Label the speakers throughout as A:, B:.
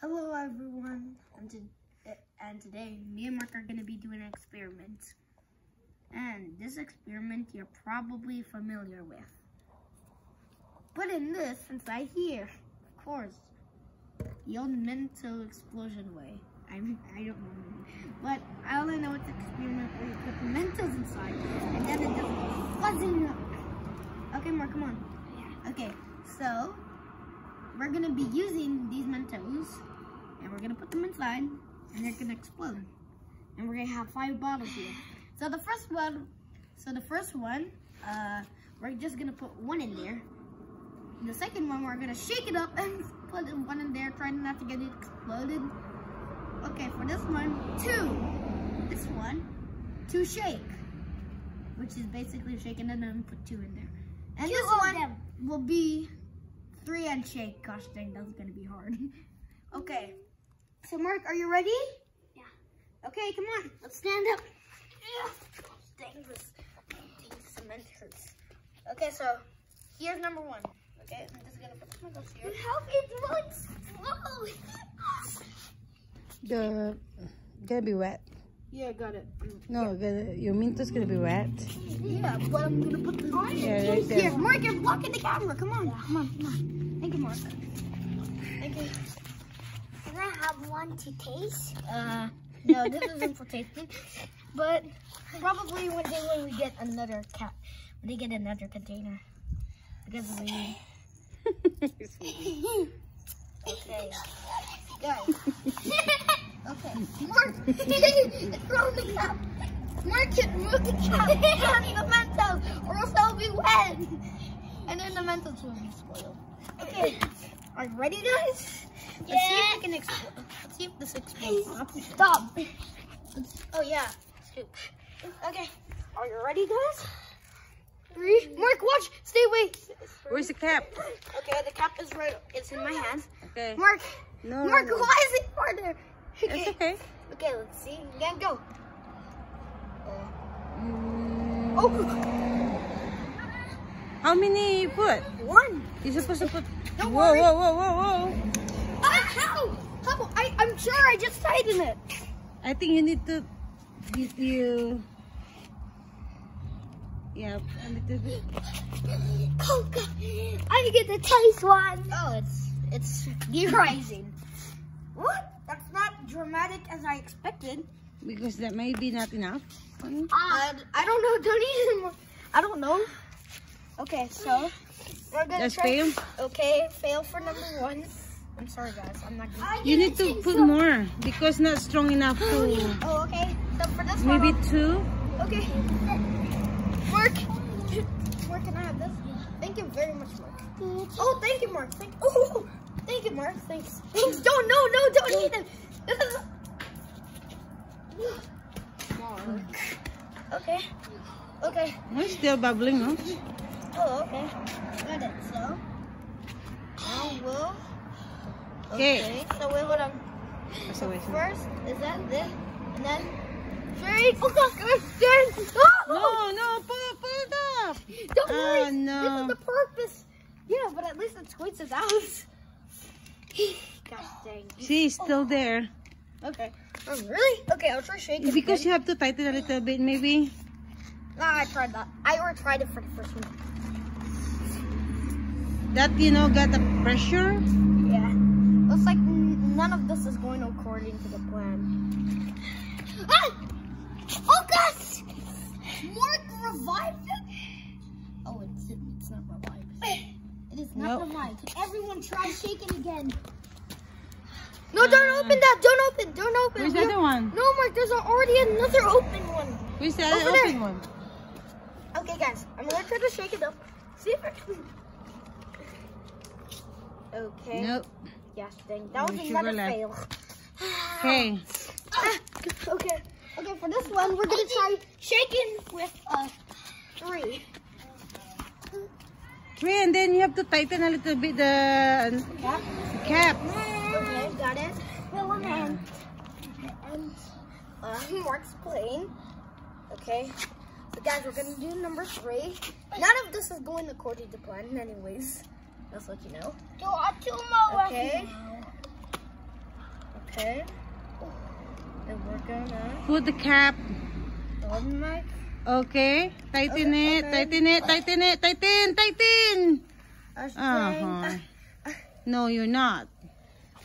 A: Hello everyone, and, to, and today me and Marc are going to be doing an experiment. And this experiment you're probably familiar with. Put in this inside here, of course. The old mental explosion way. I I don't know. But I only know it's an experiment uh, where you put the Mentos inside and then it just buzzing up. Okay, Marc, come on. Okay, so we're gonna be using these Mentos and we're gonna put them inside and they're gonna explode. And we're gonna have five bottles here. So the first one, so the first one, uh, we're just gonna put one in there. The second one, we're gonna shake it up and put one in there, trying not to get it exploded. Okay, for this one, two. This one, two shake, which is basically shaking and then put two in there. And
B: Two
A: this one
B: them.
A: will be three and shake. Gosh dang, that's gonna be hard. okay, so Marc, are you ready?
B: Yeah.
A: Okay, come on, let's stand up. Yeah. Dang this, these cement hurts. Okay, so here's number one. Okay, I'm just gonna put my gloves here.
B: How it looks slow.
C: The gonna be wet.
A: Yeah, got it.
C: No, gonna, your Mentos gonna be wet.
A: Yeah, but I'm gonna put this on.
C: Yeah, right
A: Here,
C: there.
A: Marc, you're blocking the camera. Come on, yeah. come on, come on. Thank you, Marc. Thank you.
B: Have one to taste?
A: Uh, no, this isn't for tasting, but probably one day when we get another cat, when they get another container, because we. Okay, guys. Okay, Marc, throw the cap. Marc, move the cap on the Mentos, or else I'll be wet, and then the Mentos will be spoiled. Okay, are you ready, guys? Let's see if we can explode. Let's see if this explodes. Stop. Oh yeah, scoop. Okay, are you ready, guys? Three. Marc, watch. Stay away.
C: Where's the cap?
A: Okay, the cap is right. It's in my hands.
C: Okay.
A: Marc.
C: No,
A: Marc,
C: no, no.
A: why is it farther?
C: It's okay.
A: Okay, let's see. Again, go.
C: Mm,
A: Oh,
C: How many you put?
A: one.
C: You're supposed to put.
A: Don't
C: whoa,
A: worry.
C: whoa, whoa, whoa, whoa!
A: Ah, how? How? I, I'm sure I just tightened it.
C: I think you need to. You. you yeah, a little bit.
B: Oh God. I get the taste one.
A: Oh, it's it's de-rising. What? That's not dramatic as I expected.
C: Because that may be not enough. honey.
A: I, I don't know. Don't even. I don't know. Okay, so we're gonna
C: Just
A: try.
C: fail?
A: Okay, fail for number one. I'm sorry, guys. I'm not. Good.
C: You need to put more because not strong enough to.
A: Oh, okay. So for this
C: Maybe
A: one,
C: two.
A: okay. Marc, Marc, can I have this? Thank you very much, Marc. Oh, thank you, Marc. Thank. Oh, thank you, Marc. Thanks. Thanks. Don't. No, no, don't eat them. This is. Marc. Okay. Okay.
C: It's still bubbling, no?
A: Oh, okay. Got it. So, now we'll.
C: Okay.
A: So we would have
C: So wait.
A: first is that this, and then three. Oh God! There's, oh!
C: No, no, pull, pull it up.
A: Don't ah, worry.
C: Oh, no.
A: This is the purpose. Yeah, but at least it squeezes it out. God dang.
C: See, it's still there.
A: Okay. Oh, really? Okay, I'll try shaking.
C: Because you have to tighten a little bit, maybe.
A: Nah, I tried that. I already tried it for the first one.
C: That, you know, got the pressure.
A: Yeah. Looks like n- none of this is going according to the plan. Ah! Oh God! Marc revived it. Oh, it's it's not revived. It is not
C: Nope.
A: revived. Everyone try shaking again. No, don't open that. Don't open. Don't open.
C: Where's the other one?
A: No, Marc. There's already another open one.
C: Where's the
A: Over
C: other
A: there.
C: open one?
A: Okay, guys. I'm gonna try to shake it up. See if it. Okay.
C: Nope.
A: Yes, dang. That was another
C: left.
A: fail.
C: Okay.
A: Ah, okay. Okay, for this one, we're gonna try shaking with a three.
C: Three, and then you have to tighten a little bit the
A: Cap.
C: cap.
A: Okay, got it.
B: Filament.
A: And uh, Marc's playing. Okay. So guys, we're gonna do number three. None of this is going according to plan, anyways. That's what you know.
B: Do I do more
A: Okay. Okay. And we're gonna
C: Put the cap.
A: open my.
C: Okay. Tighten
A: Okay,
C: it.
A: okay.
C: Tighten it. Tighten it. Tighten. Tighten.
A: Uh-huh.
C: Uh-huh. No, you're not.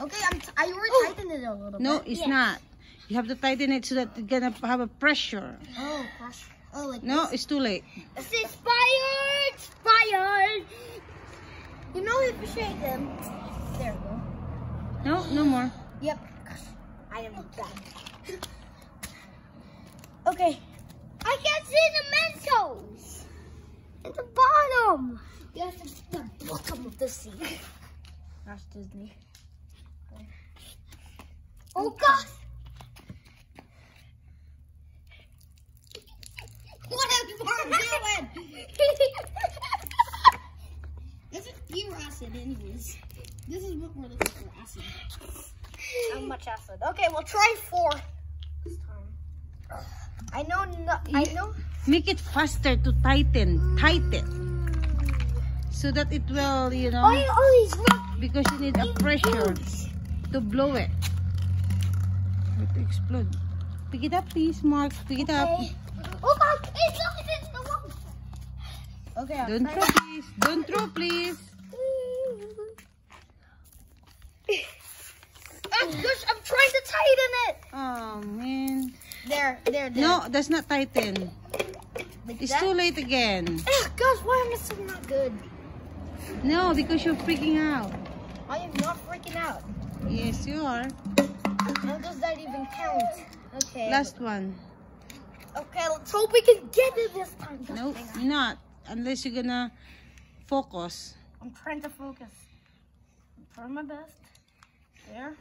A: Okay, I'm. T- I already tightened it a little
C: No,
A: bit.
C: No, it's not. You have to tighten it so that it's gonna have a pressure.
A: Oh gosh. Oh, like
C: No, it's too late.
B: It's expired! Expired!
A: You know if shake them. There we go.
C: No, no more.
A: Yep. Gosh, I am bad. Okay.
B: I can see the Mentos! At the bottom!
A: Yes, it's the bottom of the sea. Gosh, Disney.
B: Oh gosh!
A: What is Marc doing? This is pure acid, anyways. This is what we're looking for, acid. How much acid? Okay, we'll try four this time. I know, no, I know.
C: Make it faster to tighten. Tighten. Mm. So that it will, you know, oh,
B: I always rock
C: because you need a pressure to blow it. Or to explode. Pick it up, please, Marc. Pick it up.
B: Okay. Oh god! It's not it's the wrong.
A: Okay, I'll
C: Don't
A: try.
C: throw, please. Don't throw, please.
A: Oh, gosh, I'm trying to tighten it.
C: Oh, man.
A: There, there.
C: No, that's not tighten.
A: like
C: It's
A: that.
C: too late again.
A: Ugh, gosh, why am I so not good?
C: No, because you're freaking out.
A: I am not freaking out.
C: Yes, you are.
A: How does that even count? Okay.
C: Last one.
A: Okay, let's hope we can get it this time.
C: Nope, you're not. Unless you're gonna focus.
A: I'm trying to focus. I'm trying my best. There.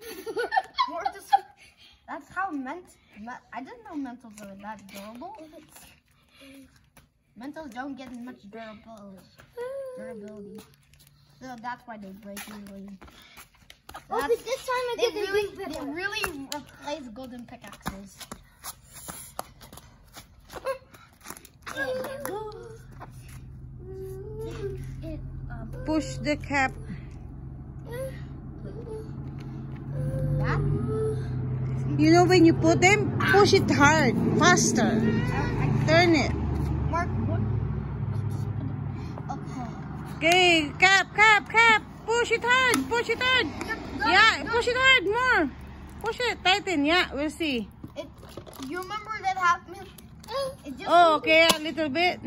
A: More just, that's how ment, me, I didn't know mentals are that durable. Mentals don't get much durability. Durability. So that's why they break easily.
B: Oh, but this time I
A: They
B: get
A: really,
B: big
A: they really replace golden pickaxes. Um,
C: Push the cap.
A: that.
C: You know when you put them, push it hard, faster. Turn it.
A: Marc. Okay.
C: Okay, cap, cap, cap. Push it hard, push it hard. Yeah, push it hard more. Push it, tighten. Yeah, we'll see.
A: It, you remember that happened?
C: Oh, okay, a little bit.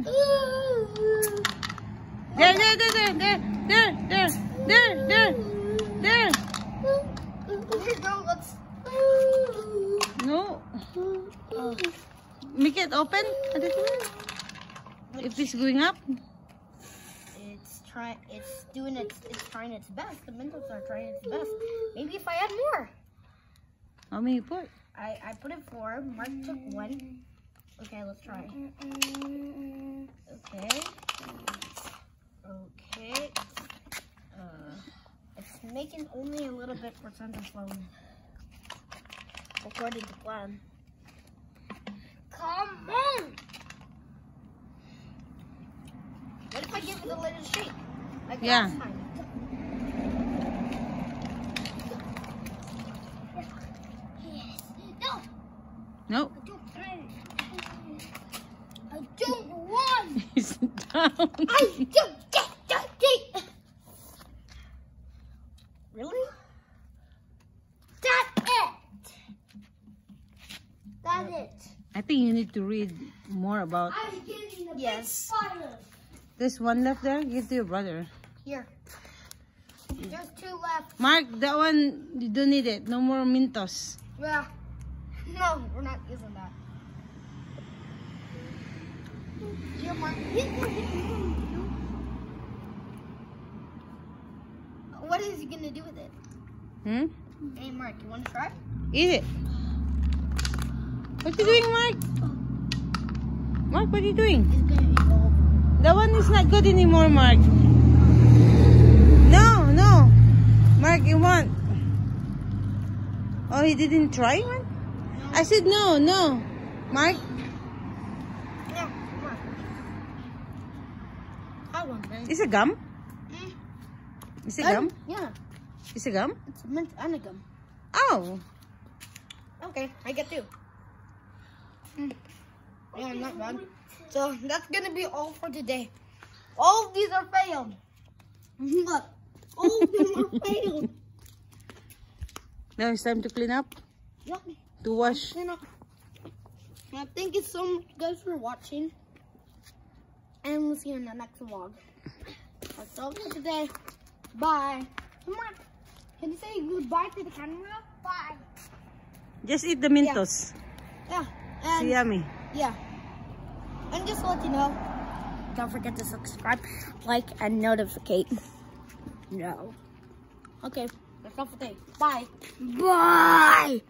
C: There, there, there, there, there, there, there, there, there, there.
A: Here you go. Let's.
C: No. Make it open a little bit. If it's going up.
A: It's trying. It's doing its. It's trying its best. The Mentos are trying its best. Maybe if I add more.
C: How many you put?
A: I I put it four. Marc took one. Okay, let's try. Okay. Okay. Uh, it's making only a little bit percent of flow. According to plan.
B: Come on!
A: What if I give it a little shake? Like
C: Yeah.
B: Yes. No!
C: No.
B: I don't want!
C: It's down.
B: I don't get the date!
A: Really?
B: That's it! That's it.
C: I think you need to read more about.
B: I'm getting the
A: Yes.
C: There's one left there. Give to your brother.
A: Here. There's two left.
C: Marc, that one you don't need it. No more Mentos.
A: Yeah. No, we're not using that. Here, Marc. What is he gonna do with it?
C: Hmm?
A: Hey, Marc, you wanna try?
C: Eat it. What you doing, Marc? Marc, what are you doing?
A: It's.
C: That one is not good anymore, Marc. No, no. Marc, you want. Oh, he didn't try one? I said no, no. Marc,
A: No, Marc. Have one, then.
C: is it gum?
A: Mm.
C: Is it
A: Um,
C: gum?
A: Yeah.
C: Is it gum?
A: It's mint and a gum.
C: Oh.
A: Okay, I get two. Mm. Yeah, not bad. So that's gonna be all for today. All of these are failed. Look, all of them are failed.
C: Now it's time to clean up,
A: Yep.
C: to wash.
A: Clean up. Uh, thank you so much, guys, for watching. And we'll see you in the next vlog. That's all for today. Bye. Come on. Can you say goodbye to the camera?
B: Bye.
C: Just eat the Mentos.
A: Yeah.
C: It's
A: And
C: yummy.
A: yeah. And just let you know, don't forget to subscribe, like, and notificate. No. Okay. That's all for today. Bye.
B: Bye.